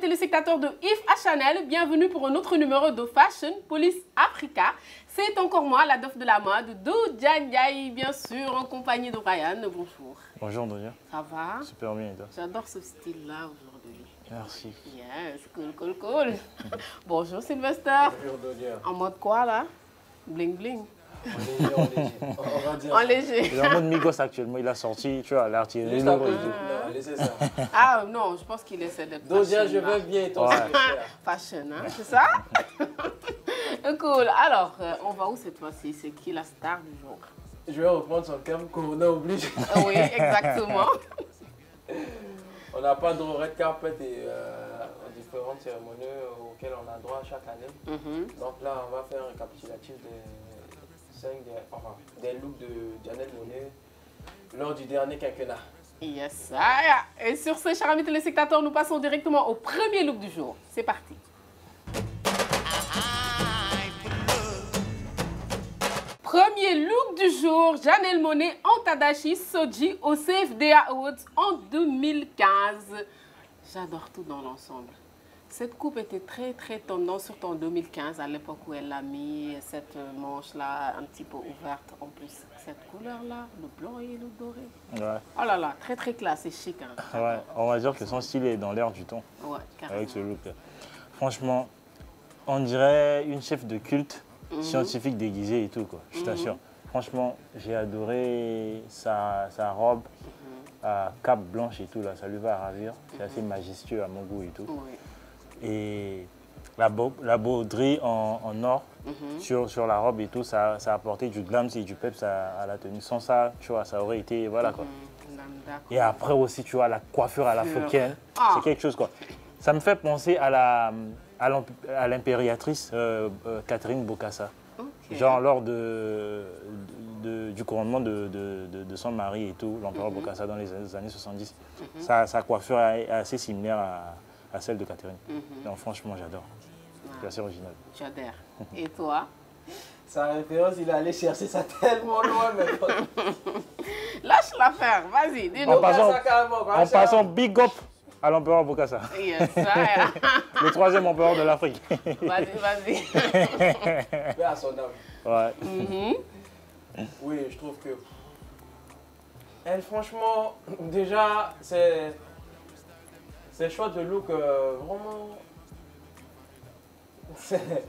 Amis téléspectateurs de Yves à Chanel, bienvenue pour un autre numéro de Fashion Police Africa. C'est encore moi, la dof de la mode, Doudia Ndiaye, bien sûr, en compagnie de Ryan. Bonjour. Bonjour Doudia. Ça va? Super bien et toi? J'adore ce style-là aujourd'hui. Merci. Yes, cool, cool, cool. Bonjour Sylvester. Bonjour Doudia. En mode quoi là? Bling bling. En léger, en léger. On va dire. En léger. Il est en mode Migos actuellement, il a sorti, tu vois, l'artillerie. Non, laissez ça. Ah non, je pense qu'il essaie d'être fashion, je veux bien et toi, Ouais. Fashion, hein, c'est ça? Cool. Alors, euh, on va où cette fois-ci? C'est qui la star du jour? Je vais reprendre son terme qu'on a obligé. Ah Oui, exactement. On n'a pas de red carpet et euh, différentes cérémonies auxquelles on a droit chaque année. Mhm. Donc là, on va faire un récapitulatif des, des, looks de Janelle Monet lors du dernier quinquennat. Yes. Ah, Et sur ce, chers amis téléspectateurs, nous passons directement au premier look du jour. C'est parti. Premier look du jour, Janelle Monet en Tadashi Soji au CFDA Awards en 2015. J'adore tout dans l'ensemble. Cette coupe était très très tendance, surtout en 2015, à l'époque où elle l'a mis, cette manche-là un petit peu ouverte. En plus, cette couleur-là, le blanc et le doré. Ouais. Oh là là, très très classe et chic. Hein. ouais, on va dire que son style est dans l'air du temps Ouais, carrément. avec ce look. Franchement, on dirait une chef de culte Mhm. scientifique déguisée et tout, quoi. Je t'assure. Franchement, j'ai adoré sa, sa robe Mhm. à cape blanche et tout, là. Ça lui va à ravir. C'est assez majestueux à mon goût et tout. Oui. Et la, beau- la broderie en, en or Mhm. sur, sur la robe et tout, ça, ça a apporté du glam et du peps à, à la tenue. Sans ça, tu vois, ça aurait été. Voilà quoi. Mhm. Et après aussi, tu vois, la coiffure à l'africaine, Ah. c'est quelque chose quoi. Ça me fait penser à la à l'impératrice euh, euh, Catherine Bokassa. Ok. Genre lors de, de- du couronnement de, de- son mari et tout, l'empereur Mhm. Bokassa dans les années 70. sa, sa coiffure est assez similaire à, à celle de Catherine. Donc franchement, j'adore. C'est assez original. J'adhère. Et toi Sa référence, il est allé chercher ça tellement loin, mais Lâche l'affaire, vas-y, En dis-nous. passant- carrément. quoi. En passant big up à l'empereur Bokassa, Yes, ça, le troisième empereur de l'Afrique. vas-y, vas-y. À son âme. ouais. Mhm. Oui, je trouve que. Elle, franchement, déjà, c'est. C'est choix de look euh, vraiment. C'est.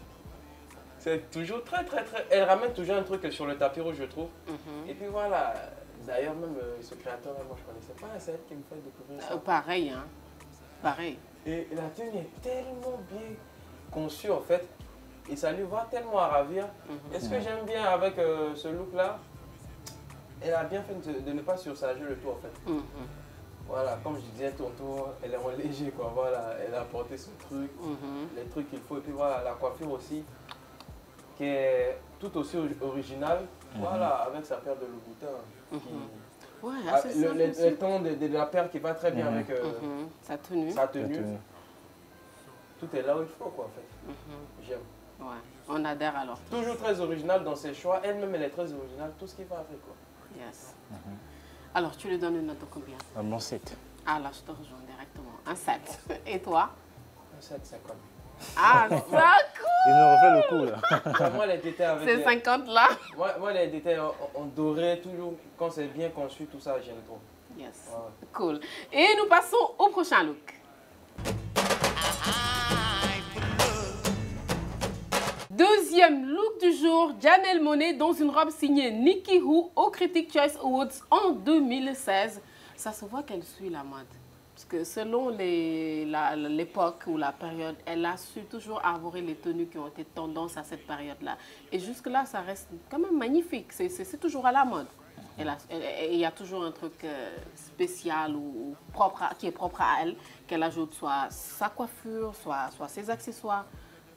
C'est toujours très, très, très. Elle ramène toujours un truc sur le tapis rouge, je trouve. Mhm. Et puis voilà. D'ailleurs, même euh, ce créateur, moi, je connaissais pas. C'est elle qui me fait découvrir ça. Euh, pareil, hein. Pareil. Et la tenue est tellement bien conçue, en fait. Et ça lui va tellement à ravir. Mhm. Et ce que j'aime bien avec euh, ce look-là, elle a bien fait de, de ne pas surcharger le tout, en fait. Mhm. Voilà, comme je disais tantôt, elle est en léger, quoi. Voilà, elle a apporté son truc, Mhm. les trucs qu'il faut. Et puis voilà, la coiffure aussi, qui est tout aussi ori- originale. Voilà, avec sa paire de Louboutin. qui- Ouais, Ah, assez le, simple le- aussi. le ton de, de la paire qui va très bien Mhm. avec euh, Mhm. Sa tenue. sa tenue. tenue. Tout est là où il faut, quoi, en fait. Mhm. J'aime. Ouais, on adhère alors. Toujours très originale dans ses choix. Elle-même, elle est très originale. Tout ce qui va avec, quoi. Yes. Alors, tu lui donnes une note de combien? Un bon set. Ah là, je te rejoins directement. Un 7. Et toi? Un 7, 50. Ah, ça Il nous refait le coup là. moi, les détails avec. C'est les- 50 là Moi, moi, les détails en, en doré, toujours, quand c'est bien conçu, tout ça, j'aime trop. Yes. Ouais. Cool. Et nous passons au prochain look. Deuxième look du jour, Janelle Monet dans une robe signée Nikki Hu au Critic Choice Awards en 2016. Ça se voit qu'elle suit la mode. Parce que selon l'époque ou la période, elle a su toujours arborer les tenues qui ont été tendance à cette période-là. Et jusque-là, ça reste quand même magnifique. C'est- toujours à la mode. Il y a toujours un truc euh, spécial ou propre à- qui est propre à elle, qu'elle ajoute soit sa coiffure, soit, soit ses accessoires.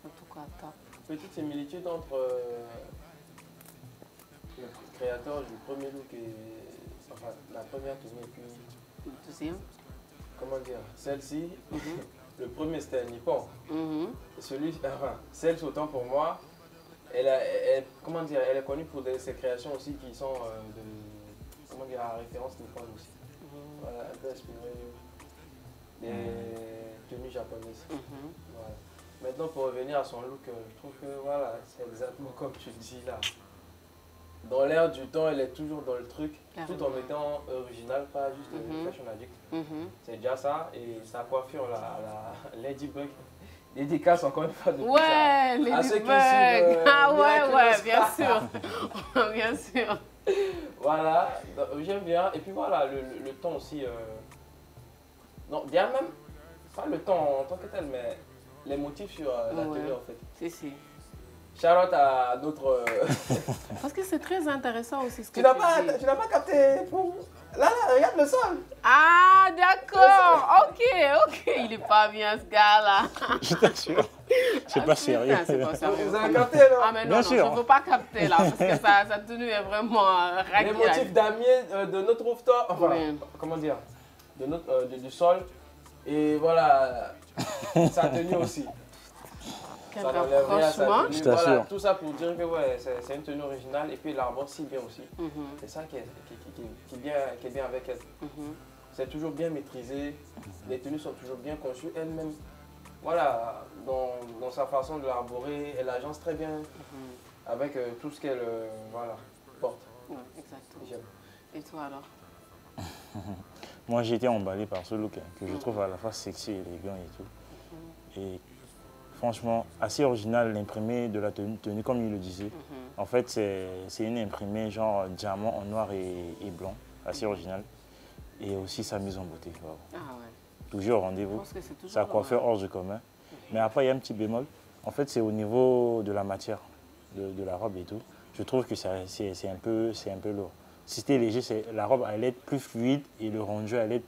En tout cas, top. Petite similitude entre euh, le créateur du premier look et. Enfin, la première tenue et puis. Deuxième. Comment dire Celle-ci, Mhm. le premier c'était un Nippon. Mhm. Celui, enfin, celle autant pour moi, elle, a- elle- comment dire, elle est connue pour des- ses créations aussi qui sont euh, de, comment dire, à référence nippon aussi. Mhm. Voilà, un peu inspiré des tenues japonaises. Mhm. Voilà. Maintenant, pour revenir à son look, euh, je trouve que voilà, c'est exactement comme tu dis là. Dans l'air du temps, elle est toujours dans le truc, tout en étant original, pas juste euh, Mhm. fashion addict. Mhm. C'est déjà ça. Et sa coiffure, la, la Ladybug, dédicace encore une fois de Ouais, les À ceux qui suivent, euh, Ah ouais, ouais, bien sûr. bien sûr. Voilà, j'aime bien. Et puis voilà, le, le, le temps aussi. euh, Non, bien même, pas le temps en tant que tel, mais les motifs sur euh, la Ouais. tenue en fait. Si, si. Shout-out à notre. euh, Parce que c'est très intéressant aussi ce que tu tu, n'as pas, dis. tu n'as pas capté. pour- Là, là, regarde le sol. Ah, d'accord. Ok, ok. Il est pas bien, ce gars-là. Je t'assure. C'est Ah, pas putain, sérieux. C'est pas sérieux. Vous avez capté, non? Ah, mais non, Bien non, sûr. je ne veux pas capter là, parce que ça, sa tenue est vraiment euh, Les raquée. motifs damier euh, de notre rooftop. Enfin, Oui. comment dire de notre, euh, de- Du sol. Et voilà, sa tenue aussi. Quel Ça tenue. Voilà, tout ça pour dire que ouais, c'est une tenue originale et puis il arbore si bien aussi. Mhm, C'est ça qui est, qui, qui- qui- qui est bien, qui est bien avec elle. mhm. C'est toujours bien maîtrisé, les tenues sont toujours bien conçues. Elle-même, voilà, dans, dans sa façon de l'arborer, elle agence très bien Mhm. avec euh, tout ce qu'elle euh, voilà, porte. Ouais, exactement. J'aime. Et toi alors? Moi, j'ai été emballé par ce look hein, que je trouve à la fois sexy, élégant et tout. Et franchement, assez original, l'imprimé de la tenue, tenue, comme il le disait. Mhm. En fait, c'est une imprimée genre diamant en noir et, et blanc, assez original. Et aussi sa mise en beauté. wow. Ah ouais. Toujours au rendez-vous. Sa coiffure normal. hors du commun. Mais après, il y a un petit bémol. En fait, c'est au niveau de la matière de, de la robe et tout. Je trouve que c'est un, peu- un peu lourd. Si c'était léger, c'est- la robe allait être plus fluide et le rendu allait être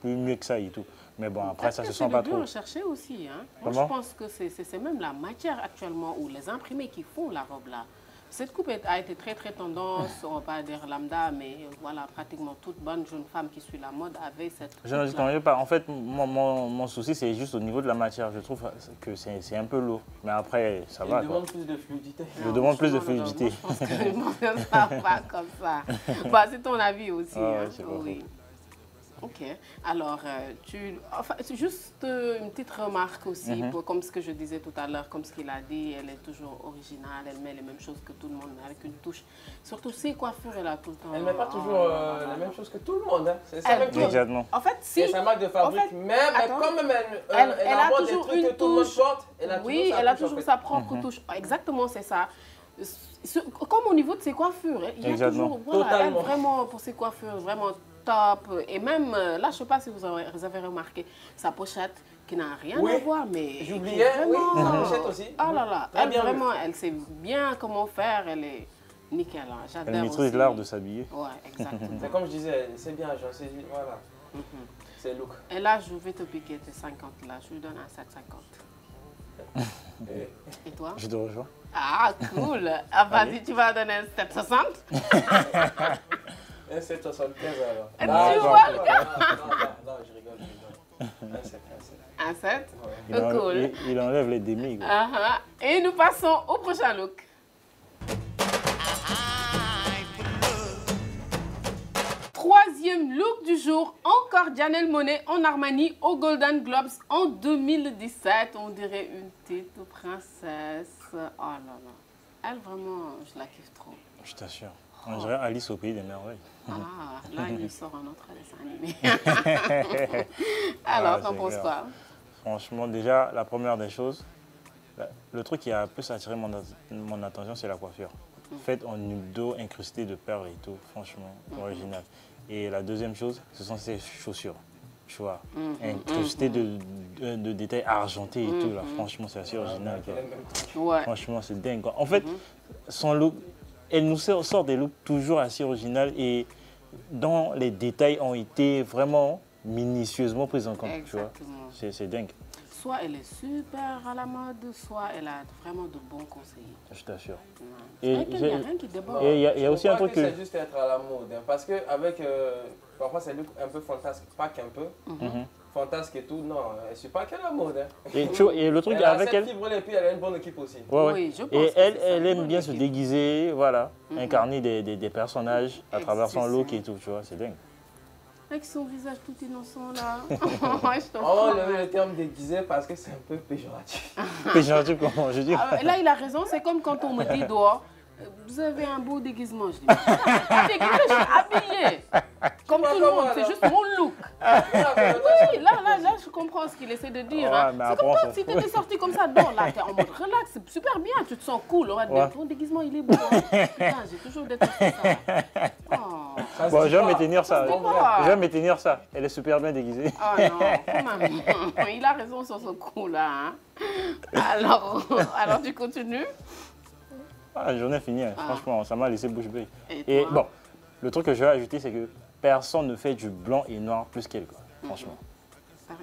plus mieux que ça et tout. Mais bon, après, ça se c'est sent pas trop. recherché aussi. Hein. Moi, je pense que c'est c'est- c'est même la matière actuellement ou les imprimés qui font la robe là. Cette coupe a été très très tendance, on va pas dire lambda, mais voilà, pratiquement toute bonne jeune femme qui suit la mode avait cette coupe Je n'en dis pas. En fait, mon, mon- mon souci, c'est juste au niveau de la matière. Je trouve que c'est c'est un peu lourd. Mais après, ça Il va. quoi. demande plus de fluidité. Je demande plus de fluidité. Je pense que pas comme ça. Bah, c'est ton avis aussi. Ah hein. oui. Ok. Alors, euh, tu, enfin, c'est juste euh, une petite remarque aussi, Mhm. pour- comme ce que je disais tout à l'heure, comme ce qu'il a dit, elle est toujours originale, elle met les mêmes choses que tout le monde, mais avec une touche. Surtout ses coiffures, elle a tout le temps. Elle met pas toujours euh, là la même chose que tout le monde. Hein. C'est ça Elle même. Exactement. En fait, si. C'est sa marque de fabrique. En fait, mais, mais attends. quand même, elle, euh, Elle- elle, elle a aborde des toujours trucs une que tout le monde touche. porte. Elle a oui, toujours sa elle a touche, en toujours fait. sa propre touche. Exactement, c'est ça. Ce- Comme au niveau de ses coiffures, il y a Exactement. toujours, voilà, vraiment pour ses coiffures, vraiment top. Et même euh, là, je ne sais pas si vous avez, vous avez remarqué sa pochette qui n'a rien Oui. à voir, mais J'oubliais, oui, vraiment- la pochette aussi. Ah là là, elle bien vraiment, elle sait bien comment faire. Elle est nickel. hein. J'adore. Elle maîtrise l'art de s'habiller. Ouais, exactement. C'est comme je disais, c'est bien, j'en sais, voilà, Mhm. c'est look. Et là, je vais te piquer tes 50 là. Je lui donne un 7,50. Et- Et toi? Je te rejoins. Ah, cool. Ah, vas-y, tu vas donner un 7,60 Un 775 alors. Tu Non, vois, non, non, non, non, non, je rigole, je rigole. Un 7, un 7. Un 7 Ouais. Il, Cool. il- il enlève les demi. Ah, ah. Et nous passons au prochain look. Troisième look du jour, encore Janelle Monet en Armani au Golden Globes en 2017. On dirait une petite princesse. Oh là là. Elle, vraiment, je la kiffe trop. Je t'assure. On dirait Alice au pays des merveilles. Ah, là, il nous sort un autre dessin animé. Alors, Ah, t'en penses quoi? Franchement, déjà, la première des choses, le truc qui a plus attiré mon, at- mon attention, c'est la coiffure. Faite en nudo incrusté de perles et tout, franchement, original. Et la deuxième chose, ce sont ses chaussures. Tu vois, Mhm, incrustées de, de, de détails argentés et tout, là. Franchement, c'est assez original. Ouais. Franchement, c'est dingue. quoi. En fait, son look, elle nous sort des looks toujours assez originaux et dont les détails ont été vraiment minutieusement pris en compte. Tu vois, Exactement. c'est c'est dingue, Soit elle est super à la mode, soit elle a vraiment de bons conseillers. je t'assure. Et Et il n'y a rien qui déborde. Et il y a, y aussi un truc que que. c'est juste être à la mode, hein, parce que avec euh, parfois c'est look un peu fantasque, pas qu'un peu, Mhm. Fantasque et tout, non, elle suit pas qu'à la mode. Hein. Et, tu vois, et le truc Elle avec elle. fibre et puis elle a une bonne équipe aussi. Ouais, ouais. Oui, je pense Et elle, elle aime bien se déguiser, voilà, Mhm. incarner des, des- des personnages à travers son look et tout, tu vois, c'est dingue. Avec son visage tout innocent là. Je crois. enlève le terme déguisé parce que c'est un peu péjoratif. Péjoratif, comment je dis Ah, là, il a raison. C'est comme quand on me dit dehors, euh, vous avez un beau déguisement. Je dis, pas déguisé, je suis habillée. Comme tout le monde, c'est juste mon look. Oui, je comprends ce qu'il essaie de dire. Ouais, hein. C'est comme si tu étais sorti comme ça dehors, là, t'es en mode relax, c'est super bien, tu te sens cool. Ouais. dire, ton déguisement, il est beau. hein. Putain, j'ai toujours détesté ça. Oh. Ça Bon, je vais tenir ça. pas. Je vais me tenir ça. Elle est super bien déguisée. Ah non, quand même. Il a raison sur ce coup-là. hein. Alors, alors, tu continues? Ah, la journée est finie, hein. Ah. franchement, ça m'a laissé bouche bée. Et bon, le truc que je vais ajouter, c'est que personne ne fait du blanc et noir plus qu'elle, quoi. Franchement.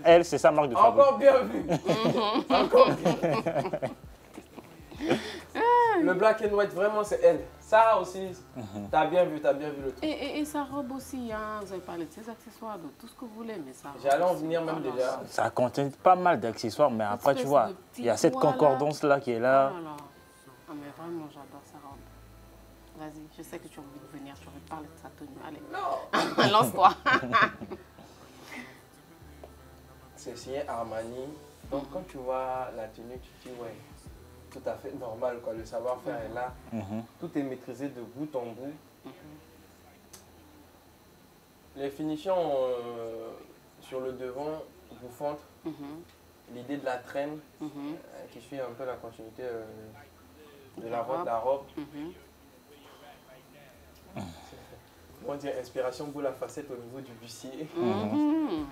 Elle, c'est sa marque de fabrique. Encore bien vu. Encore bien. Le black and white, vraiment, c'est elle. Ça aussi, t'as bien vu, t'as bien vu le truc. Et, et, et sa robe aussi, hein. vous avez parlé de ses accessoires, de tout ce que vous voulez, mais ça. J'allais en venir même déjà. Ça contient pas mal d'accessoires, mais après, tu vois, il y a cette concordance-là qui est là. Oh là. Ah, mais vraiment, j'adore sa robe. Vas-y, je sais que tu as envie de venir, tu as envie de parler de sa tenue. Allez, Non. lance-toi. C'est signé Armani. Donc quand tu vois la tenue, tu te dis, ouais, tout à fait normal, quoi. Le savoir-faire est là. Mhm. Tout est maîtrisé de bout en bout. Les finitions euh, sur le devant, bouffantes. Mhm, L'idée de la traîne, mhm, euh, qui suit un peu la continuité euh, de la la robe, robe. la robe. On dit inspiration boule à facette au niveau du bustier. Mhm.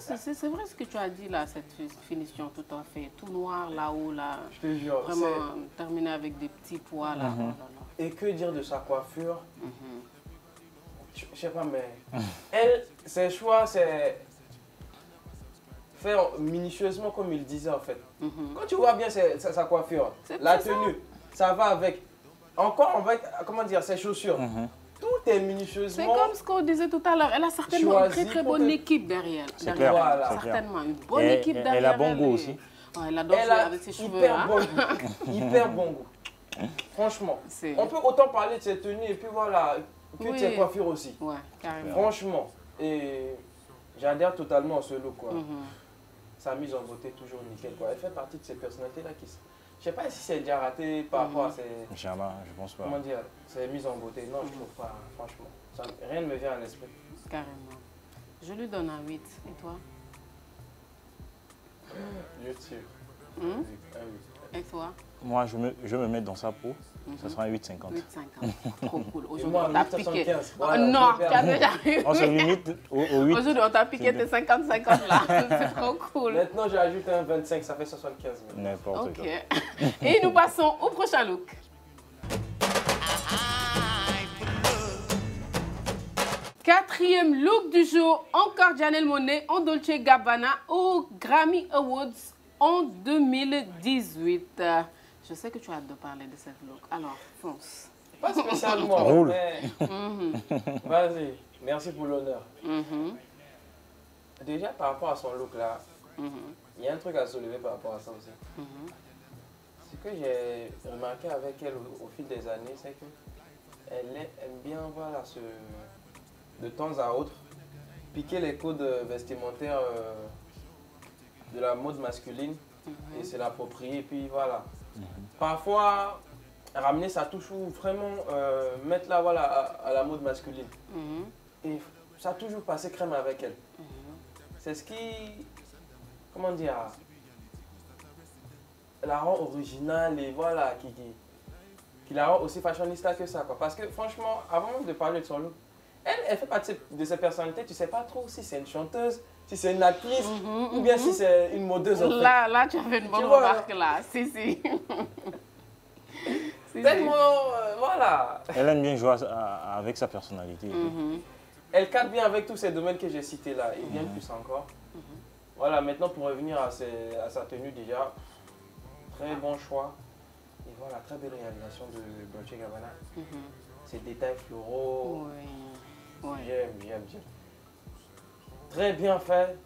C'est- vrai ce que tu as dit là, cette fi- finition tout à fait. Tout noir là-haut, là. Je te jure. Vraiment terminé avec des petits pois là. Mhm. Et que dire de sa coiffure? Mhm. Je je sais pas, mais elle, ses choix, c'est faire minutieusement comme il disait en fait. Quand tu vois bien ses- sa, sa coiffure, la ça. tenue, ça. va avec. Encore, on va comment dire, ses chaussures. Tout est C'est comme ce qu'on disait tout à l'heure. Elle a certainement une très très bonne équipe derrière. C'est clair. Voilà. Certainement, une bonne Et- équipe et- derrière elle a bon goût aussi. Ouais, elle adore Elle jouer a avec ses cheveux. hyper hein. bon goût. hyper bon goût. Franchement. On peut autant parler de ses tenues et puis voilà, que de Oui. ses coiffures aussi. Ouais, carrément. Franchement. Et j'adhère totalement à ce look. Quoi. Mhm. Sa mise en beauté toujours nickel. Quoi. Elle fait partie de ces personnalités-là qui. Je sais pas si c'est déjà raté par rapport à ses. Jamais, je pense pas. Comment dire Ses mises en beauté. Non, je trouve pas, franchement. Ça- rien ne me vient à l'esprit. Carrément. Je lui donne un 8. Et toi? Sûr. Hmm? Ah oui. Et toi? Moi, je me, je me mets dans sa peau, ça Mhm. sera un 8,50. 8,50. Trop cool. Aujourd'hui, on t'a piqué. 8,75. Oh, Voilà, non, tu as perds. déjà eu. On se limite au, au 8. Aujourd'hui, on t'a piqué tes 50-50 là. C'est trop cool. Maintenant, j'ai ajouté un 25, ça fait 75 000. N'importe Ok. quoi. Et nous passons au prochain look. Quatrième look du jour, encore Janelle Monet en Dolce Gabbana au Grammy Awards en 2018. Je sais que tu as hâte de parler de cette look. Alors, fonce. Pas spécialement. Roule. mais- Mhm, Vas-y, merci pour l'honneur. mhm, Déjà, par rapport à son look là, mhm, il y a un truc à soulever par rapport à ça aussi. Ce que j'ai remarqué avec elle au, au fil des années, c'est qu'elle aime bien voilà, se, de temps à autre piquer les codes vestimentaires euh, de la mode masculine et se l'approprier. Et puis voilà. Parfois, ramener sa touche ou vraiment euh, mettre là voilà, à, à la mode masculine. Mhm, Et ça a toujours passé crème avec elle. mhm. C'est ce qui, comment dire, la rend originale et voilà, qui, qui, qui la rend aussi fashionista que ça. Quoi. Parce que franchement, avant même de parler de son look, elle, elle fait partie de ces personnalités, tu sais pas trop si c'est une chanteuse, si c'est une actrice Mhm, ou bien mhm. si c'est une modeuse. En fait. Là, là, tu avais une bonne Tu vois, remarque là. Si, si. Si, si. Tellement, euh, voilà. Elle aime bien jouer à- à- avec sa personnalité. Mhm, Elle cadre bien avec tous ces domaines que j'ai cités là, et bien plus encore. Voilà, maintenant pour revenir à, ses- à sa tenue déjà, très bon choix. Et voilà, très belle réalisation de Dolce Gabbana. mhm. Ces détails floraux, Oui. Ouais. j'aime, j'aime, j'aime. Très bien fait.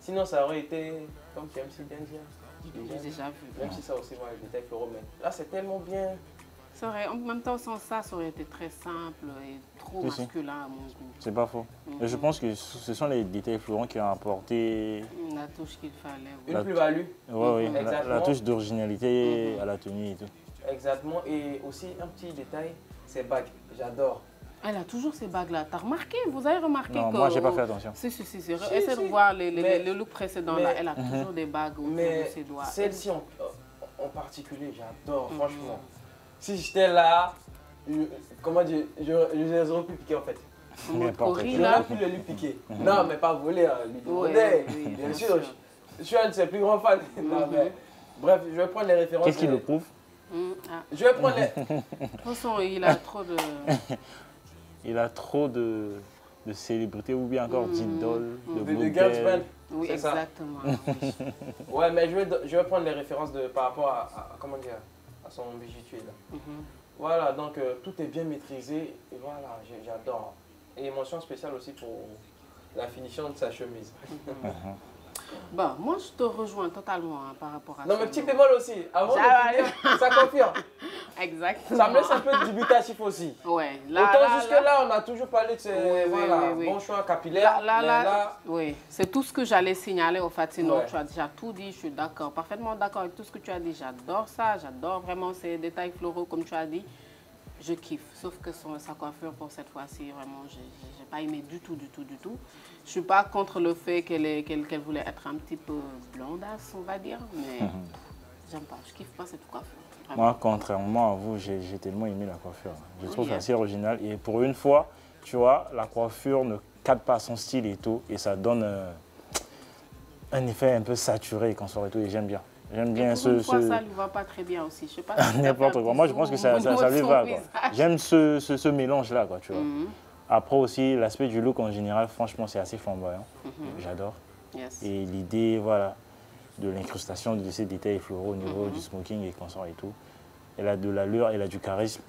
Sinon ça aurait été, comme tu aimes si bien dire, J'ai déjà vu. même si ça aussi, les détails floraux, mais là c'est tellement bien. C'est vrai, en même temps, sans ça, ça aurait été très simple et trop masculin à mon goût. C'est pas faux. Et je pense que ce sont les détails florents qui ont apporté La touche qu'il fallait. oui. Une plus-value. ouais, ouais, la- touche d'originalité Mhm. à la tenue et tout. Exactement. Et aussi, un petit détail, c'est bagues. J'adore. Elle a toujours ces bagues-là. T'as remarqué? Vous avez remarqué Non, que... moi, j'ai pas fait attention. Si, si, si. si. De voir les, les, Mais- les looks précédents. mais- là. Elle a Mhm. toujours des bagues autour de Mais ses doigts. celle-ci en, en particulier, j'adore, Mhm. franchement. Si j'étais là, je- comment dire, je, je les aurais pu piquer en fait. J'aurais là. pu le lui piquer. Mhm. Non, mais pas voler, hein, lui Ouais, oui, bien, bien sûr. sûr. Je, je suis un de ses plus grands fans. Non, mais, bref, je vais prendre les références. Qu'est-ce qui de- le prouve? Hum, ah. Je vais prendre les. De toute façon, il a trop de... Il a trop de, de célébrités ou bien encore Mhm. d'idoles, de de, de modèles. girls band. Oui, exactement. Ouais, mais je vais, je vais prendre les références de, par rapport à, à- comment dire, à son bijoutier là. Mhm. Voilà, donc euh, tout est bien maîtrisé. Et voilà, j'adore. Et mention spéciale aussi pour la finition de sa chemise. Mhm. Bon, moi, je te rejoins totalement hein, par rapport à Non, ce mais petit bémol aussi. Avant de Ça va finir, ça confirme. Exactement. Ça me laisse un peu dubitatif aussi. Ouais, là, Autant là, jusque là, là, on a toujours parlé de ces Oui, voilà, oui, oui. bons choix capillaires. Là, là, oui, c'est tout ce que j'allais signaler au fait. Sinon, Ouais. tu as déjà tout dit, je suis d'accord, parfaitement d'accord avec tout ce que tu as dit. J'adore ça, j'adore vraiment ces détails floraux, comme tu as dit. Je kiffe, sauf que son, sa coiffure pour cette fois-ci, vraiment, j'ai j'ai pas aimé du tout, du tout, du tout. Je suis pas contre le fait qu'elle ait- qu'elle qu'elle voulait être un petit peu blondasse, on va dire, mais j'aime pas, je kiffe pas cette coiffure. vraiment. Moi, contrairement à vous, j'ai tellement aimé la coiffure. Je trouve hein. assez original. Et pour une fois, tu vois, la coiffure ne cadre pas son style et tout. Et ça donne euh, un effet un peu saturé quand on et tout. Et j'aime bien. J'aime bien ce. une fois, ce- ça lui va pas très bien aussi. Je sais pas si N'importe quoi. Moi, je pense que ça, ça, lui va. J'aime ce, ce, ce mélange-là, quoi, tu vois. Mhm, Après aussi, l'aspect du look en général, franchement, c'est assez flamboyant. mhm. J'adore. Yes. Et l'idée, voilà, de l'incrustation de ces détails floraux au niveau Mhm. du smoking et consort et tout. Elle a de l'allure, elle a du charisme.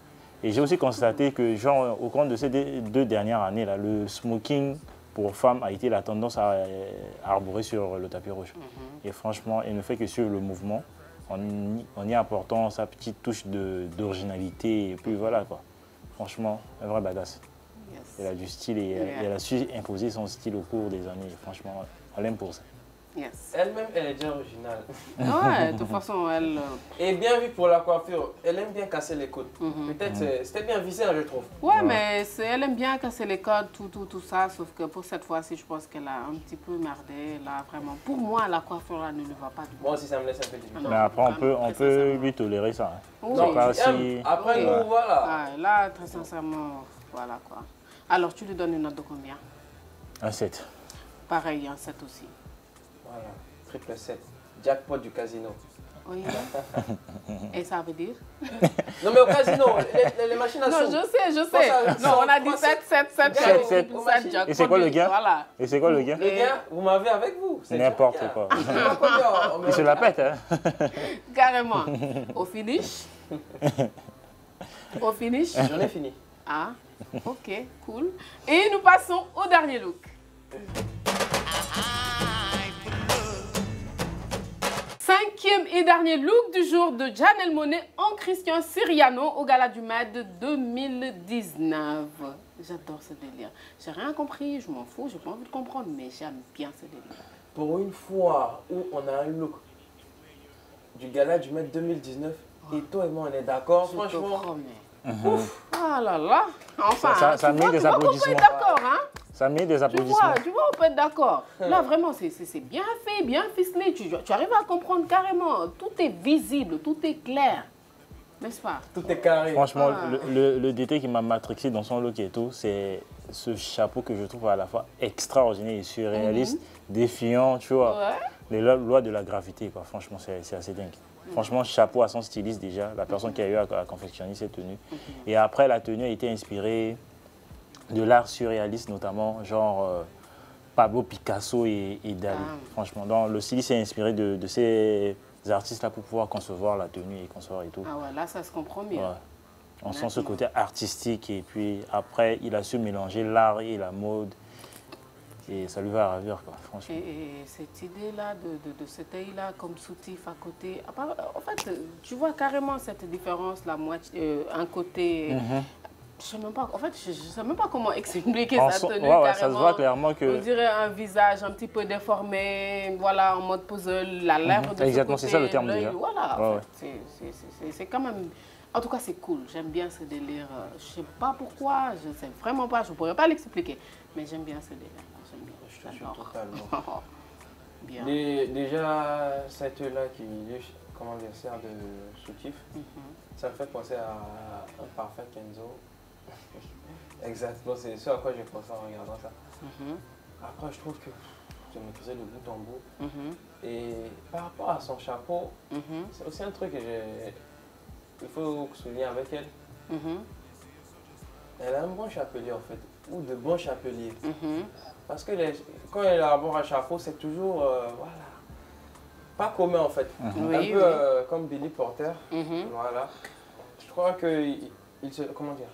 Et j'ai aussi constaté que, genre, au cours de ces deux deux dernières années, là, le smoking pour femmes a été la tendance à, euh, arborer sur le tapis rouge. Mhm. Et franchement, elle ne fait que suivre le mouvement en y, en y apportant sa petite touche d'originalité. Et puis voilà, quoi. Franchement, un vrai badass. Yes. Elle a du style et, Yeah. et elle a su imposer son style au cours des années. Franchement, on l'aime pour ça. Yes. elle-même, elle est déjà originale. Ouais, de toute façon, elle. euh, Et bien vu pour la coiffure, elle aime bien casser les côtes. mhm. Peut-être c'est- c'était bien visé, hein, je trouve. Ouais, mais elle aime bien casser les codes, tout, tout, tout ça, sauf que pour cette fois-ci, je pense qu'elle a un petit peu merdé, là, vraiment. Pour moi, la coiffure, là, ne lui va pas du tout. Moi aussi, ça me laisse un peu Ah non. Mais après, on peut, on peut lui tolérer ça. hein. Oui. Non, pas si-. Après, Oui. nous, voilà. Ah, là, très sincèrement, voilà quoi. Alors, tu lui donnes une note de combien? Un 7. Pareil, un 7 aussi. Voilà, triple 7. Jackpot du casino. Oui. Et ça veut dire? Non, mais au casino, les, les- les machines à Non, je sais, je ça- sais. Non, on a dit trois, 7, 7, 7, Sept, 7, sept. 7, 7, Et c'est quoi le gain Voilà. Et c'est quoi le gain Les gars, vous m'avez avec vous. c'est N'importe quoi. Il se la pète, hein Carrément. Au finish? Au finish? J'en ai fini. Ah, ok, cool. Et nous passons au dernier look. Cinquième et dernier look du jour de Janelle Monet en Christian Siriano au Gala du Med 2019. J'adore ce délire. J'ai rien compris, je m'en fous, j'ai pas envie de comprendre, mais j'aime bien ce délire. Pour une fois où on a un look du gala du Met 2019, et toi et moi, on est d'accord, Je te franchement. promets. Ah là là. Enfin, Ça- ça- tu ça vois, met des tu vois qu'on peut être applaudissements. d'accord, hein? Ça met des Tu applaudissements. vois, tu vois, on peut être d'accord. Là, vraiment, c'est- bien fait, bien ficelé. Tu, tu arrives à comprendre carrément. Tout est visible, tout est clair. N'est-ce pas? Tout est carré. Franchement, Ah. le, le- le détail qui m'a matrixé dans son look et tout, c'est ce chapeau que je trouve à la fois extraordinaire et surréaliste, défiant, tu vois. Ouais. Les lo- lois de la gravité, quoi. Franchement, c'est c'est assez dingue. Franchement, chapeau à son styliste déjà, la personne qui a eu à, à confectionner cette tenue. Et après, la tenue a été inspirée de l'art surréaliste, notamment genre euh, Pablo Picasso et, et Dali. Ah. Franchement, donc, le styliste s'est inspiré de, de ces artistes-là pour pouvoir concevoir la tenue et concevoir et tout. Ah ouais, là, ça se comprend mieux. Ouais. On sent ce côté artistique et puis après, il a su mélanger l'art et la mode. Et ça lui va ravir, quoi, franchement. et cette idée-là de, de, œil-là comme soutif à côté, en fait, tu vois carrément cette différence, la moitié, euh, un côté, Mhm. Je sais même pas, en fait, je, je sais même pas comment expliquer En sa so- tenue ouais, ouais, ça se voit clairement On que. dirait un visage un petit peu déformé, voilà, en mode puzzle, la lèvre Mhm. de ce Exactement, c'est ça le terme déjà. Voilà, en Ouais, c'est- c'est- c'est- c'est- c'est quand même... En tout cas, c'est cool. J'aime bien ce délire. euh, Je sais pas pourquoi, je sais vraiment pas, je pourrais pas l'expliquer. Mais j'aime bien ce délire. J'aime bien. Je te suis totalement. bien. Dé- Déjà, cette là qui comment dire, sert de soutif, Mhm. ça me fait penser à un parfum Kenzo. Exactement, c'est ce à quoi j'ai pensé en regardant ça. Mhm. Après, je trouve que je maîtrisais de bout en bout. Mhm. Et par rapport à son chapeau, Mhm. c'est aussi un truc que j'ai. Il faut souligner avec elle. Elle a un bon chapelier en fait, ou de bons chapeliers. Parce que les- quand elle élabore un chapeau, c'est toujours. euh, voilà. Pas commun en fait. Un Oui, peu oui. euh, comme Billy Porter. Voilà. Je crois qu'il il se. Comment dire?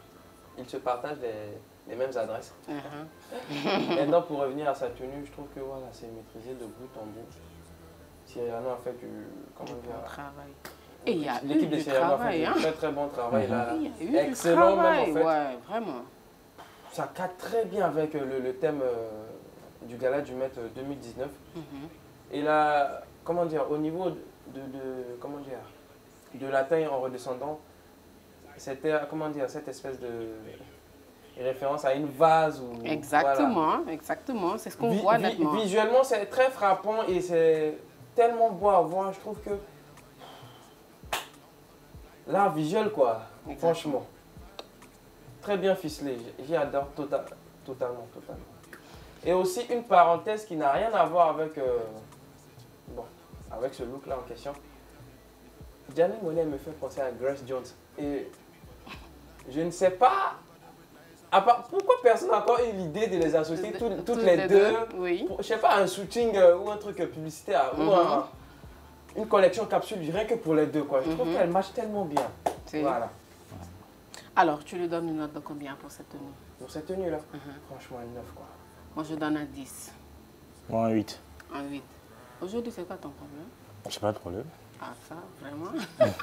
Il se partage les, les mêmes adresses. Mhm. Maintenant, pour revenir à sa tenue, je trouve que voilà, c'est maîtrisé de bout en bout. Cyrano a fait du. Bon dire travail. Et il y a L'équipe de Cyrano a fait travail, du hein. très très bon travail là. Il y a eu du Excellent même, en travail, fait. ouais, vraiment. Ça cadre très bien avec euh, le, le thème euh, du gala du euh, 2019. Mhm. Et là, comment dire, au niveau de, de- comment dire, de la taille en redescendant, c'était, comment dire, cette espèce de référence à une vase ou voilà. Exactement, exactement. C'est ce qu'on voit nettement. Visuellement, c'est très frappant et c'est tellement beau à voir. Je trouve que l'art visuel, quoi, Exactement. franchement, très bien ficelé. J'y adore tota- totalement, totalement. Et aussi une parenthèse qui n'a rien à voir avec, euh, bon, avec ce look-là en question. Janelle Monet me fait penser à Grace Jones. Et je ne sais pas à part- pourquoi personne n'a encore eu l'idée de les associer tout- toutes, les, deux. Oui. pour- je sais pas, un shooting euh, ou un truc publicitaire ou Mhm. un- une collection capsule, rien que pour les deux. Quoi. Je trouve Mhm. qu'elle marche tellement bien. Voilà. Alors, tu lui donnes une note de combien pour cette tenue? Pour cette tenue-là, Mhm. franchement, une 9 quoi. Moi, je donne un 10, Moi, un 8. un 8. Aujourd'hui, c'est quoi ton problème? J'ai pas de problème. Ça, vraiment?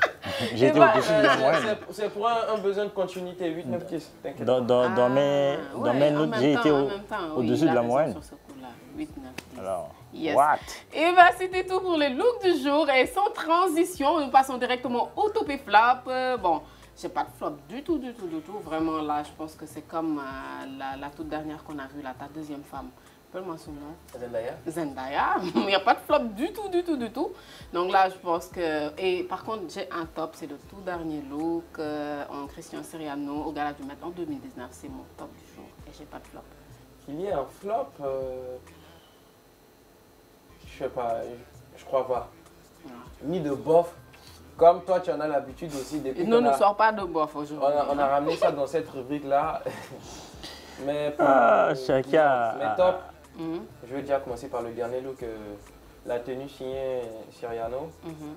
J'ai été bah, au-dessus de la c'est- moyenne. c'est- C'est pour un, un besoin de continuité, 8, 9, 10. T'inquiète. Dans, dans, dans mes, Ah, dans ouais, mes en notes, j'ai été au- oui, au-dessus de la moyenne. Sur ce coup-là, 8, 9, 10. Alors, Yes. what? Et bah c'était tout pour le look du jour et sans transition, nous passons directement au top et flop. Euh, bon, j'ai pas de flop du tout, du tout, du tout. Vraiment là, je pense que c'est comme euh, la, la toute dernière qu'on a vue, là, ta deuxième femme. Appelle-moi son nom. Zendaya Zendaya. Il n'y a pas de flop du tout, du tout, du tout. Donc là, je pense que... Et par contre, j'ai un top, c'est le tout dernier look euh, en Christian Siriano au Gala du Met en 2019. C'est mon top du jour et j'ai pas de flop. Qu'il y ait un flop, euh, je sais pas, je, je crois pas. Ni de bof. Comme toi, tu en as l'habitude aussi depuis Et qu'on ne nous a- sort pas de bof aujourd'hui. on a ramené ça dans cette rubrique-là. Mais pour Ah, chacun mes a- Mhm, je vais déjà commencer par le dernier look, euh, la tenue signée Siriano. mhm,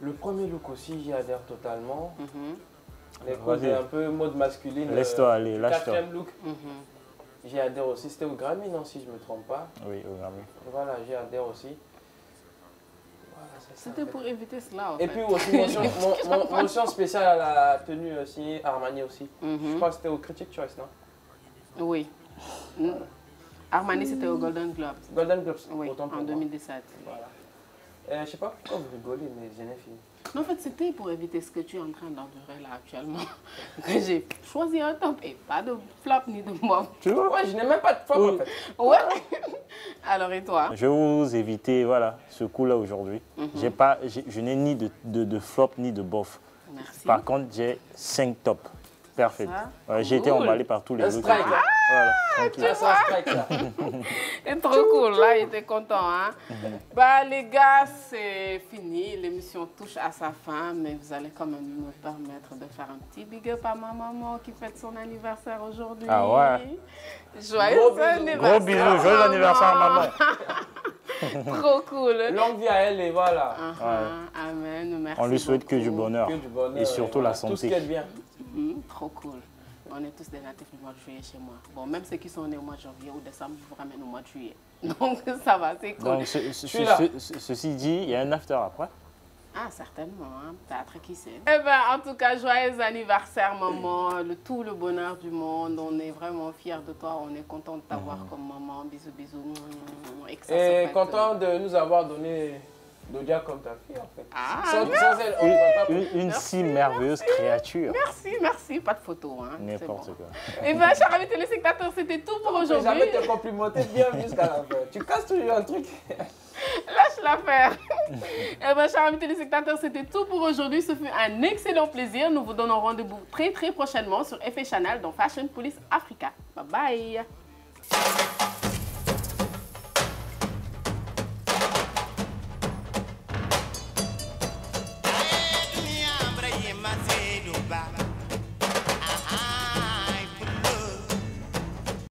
Le premier look aussi, j'y adhère totalement. mhm, Les codes un peu mode masculine. Laisse-toi euh, aller, lâche-toi. Quatrième look, j'y adhère aussi. C'était au Grammy, non, si je ne me trompe pas. Oui, au Grammy. Voilà, j'y adhère aussi. C'était pour éviter cela, en Et fait. puis aussi, mention, mon- mon- mention spéciale à la tenue euh, signée Armani aussi. Je crois que c'était au Critic Choice, non? Oui. Mm. Armani, c'était au Golden Globes. Golden Globes, Oui, autant pour en moi. 2017. Voilà. Euh, je sais pas pourquoi vous rigolez, mais je n'ai fini. Non, en fait, c'était pour éviter ce que tu es en train d'endurer là actuellement. Que j'ai choisi un top et pas de flop ni de mob. Tu vois Ouais, je n'ai même pas de flop Oui. en fait. Ouais. Alors, et toi? Je vais vous éviter voilà, ce coup-là aujourd'hui. Mhm. J'ai pas, j'ai- Je n'ai ni de, de, de flop ni de bof. Merci. Par contre, j'ai 5 tops. Parfait. J'ai été emballé par tous les là. Voilà, tranquille. Là, c'est là. Trop cool, là, il était content. Hein? Mhm. Bah, les gars, c'est fini. L'émission touche à sa fin, mais vous allez quand même me permettre de faire un petit big up à ma maman qui fête son anniversaire aujourd'hui. Ah ouais. Joyeux Gros anniversaire. Gros bisous, joyeux anniversaire, maman. Trop cool. Longue vie à elle et voilà. Ah, Amen, merci. On lui souhaite que du bonheur. Que du bonheur. Et surtout voilà, la Tout ce santé. qui est bien. Mhm, trop cool. On est tous des natifs du mois de juillet chez moi. Bon, même ceux qui sont nés au mois de janvier ou décembre, je vous ramène au mois de juillet. Donc ça va, c'est cool. Donc, ce- ce- suis là. ce- ce- ceci dit, il y a un after après. Ah, certainement, hein. Peut-être qui sait. Eh ben, en tout cas, joyeux anniversaire, maman. Le, tout le bonheur du monde. On est vraiment fiers de toi. On est content de t'avoir comme maman. Bisous, bisous. Et, que ça se Et fête. content de nous avoir donné Dodia comme ta fille en fait. Ah, sans, sans elle, on ne va pas. Une, une si merveilleuse créature. Merci, merci. Pas de photo, hein. C'est N'importe bon. quoi. Eh bien, chers amis téléspectateurs, c'était tout pour aujourd'hui. jamais te complimenter bien jusqu'à la fin. Tu casses toujours un truc. Lâche l'affaire. eh bien, chers amis téléspectateurs, c'était tout pour aujourd'hui. Ce fut un excellent plaisir. Nous vous donnons rendez-vous très, très prochainement sur Effet Channel dans Fashion Police Africa. Bye bye.